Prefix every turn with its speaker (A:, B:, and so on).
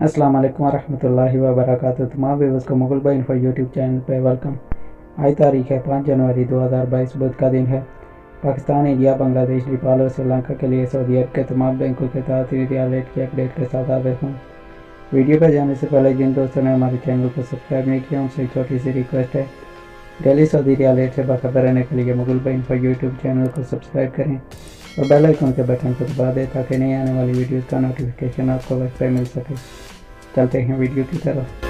A: अस्सलाम वालेकुम रहमतुल्लाहि व बरकातहू तमाम व्यूवर्स को Mughal Bhai info YouTube channel पर वेलकम आज तारीख है पाँच जनवरी 2022 बुध का दिन है पाकिस्तान इंडिया बांग्लादेश नेपाल और श्रीलंका के लिए सऊदी अरब के तमाम बैंकों के रियाल रेट की अपडेट के साथ आ हूँ वीडियो पर जाने से पहले जिन दोस्तों ने हमारे चैनल को सब्सक्राइब नहीं किया, उनसे छोटी सी रिक्वेस्ट है। डेली सऊदी रियाल रेट से बाखबर रहने के लिए Mughal Bhai info YouTube channel को सब्सक्राइब करें। और बेल आइकन के बटन को दबा दें ताकि नई आने वाली वीडियोस का नोटिफिकेशन आपको वक्त पर मिल सके। चलते हैं वीडियो की तरफ़।